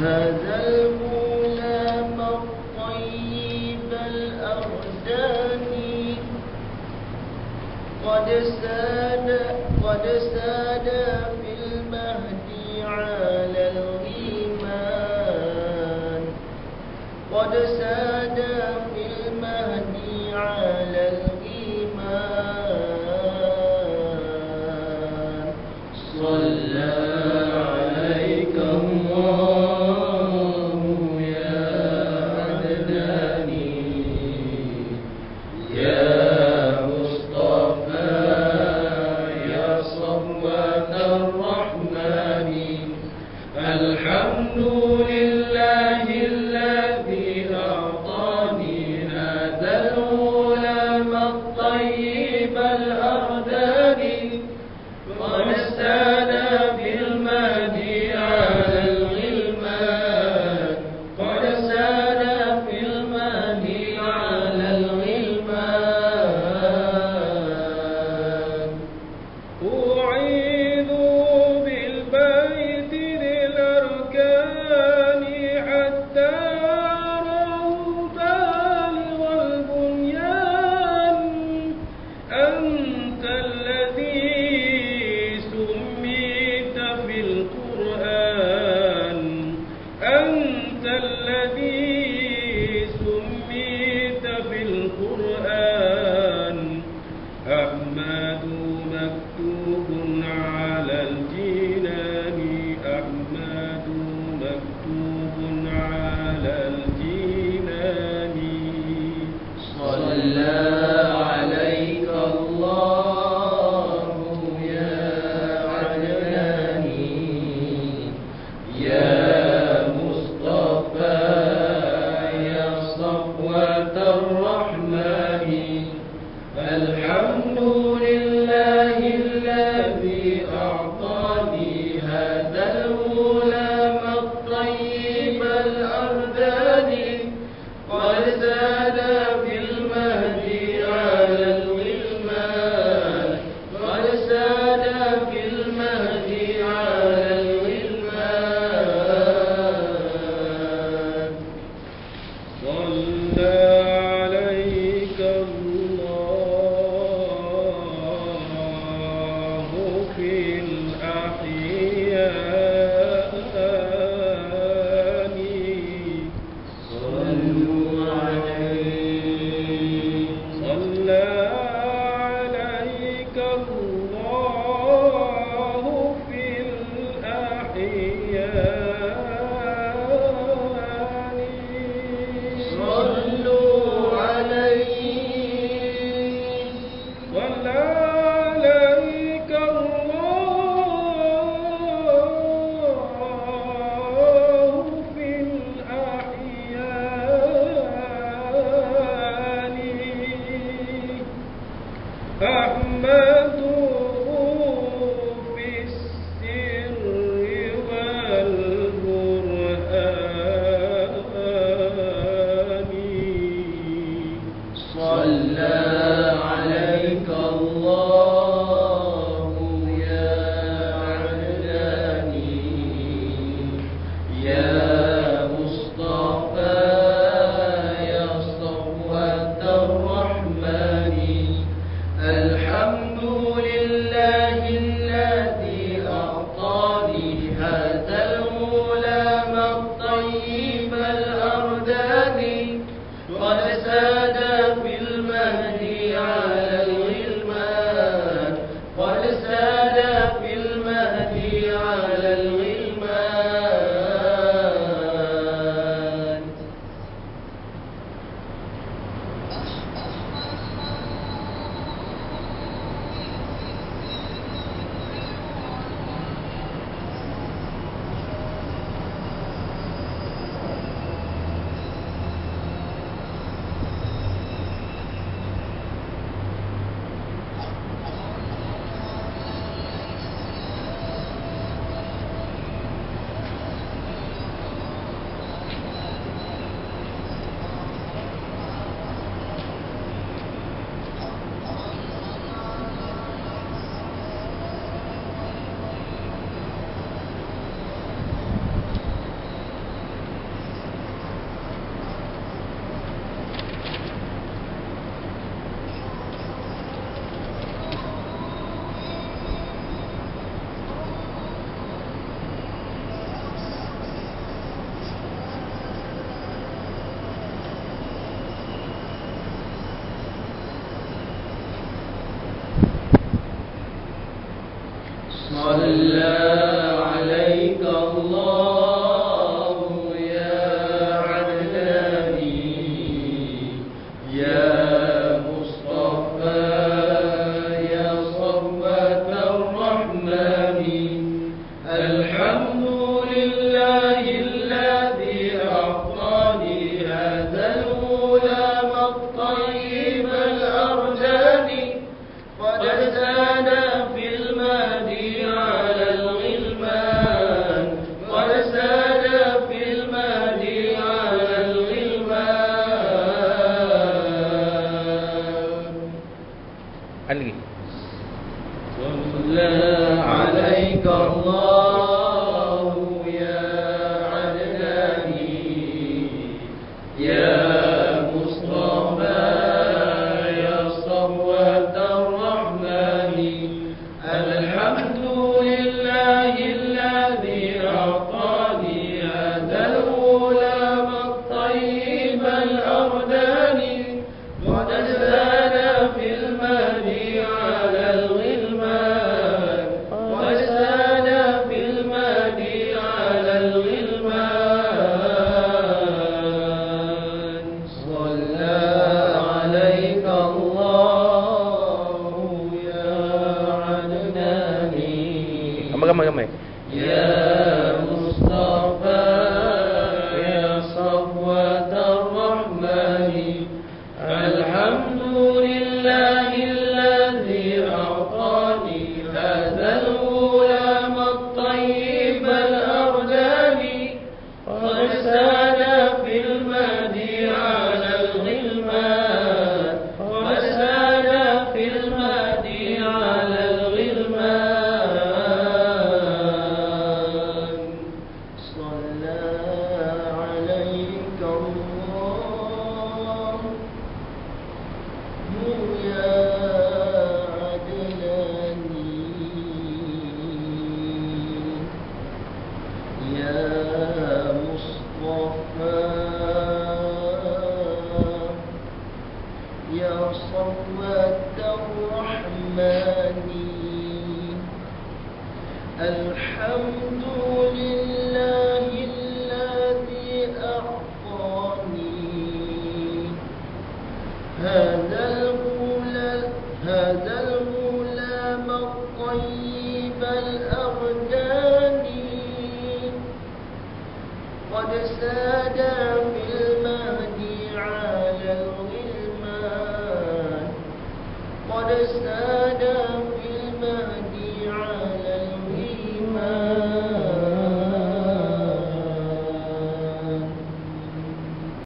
هذا المولى الطيب الأرداني قد ساد قد ساد أحمد هذا صلى عليك الله 嘛，因為 قد استدام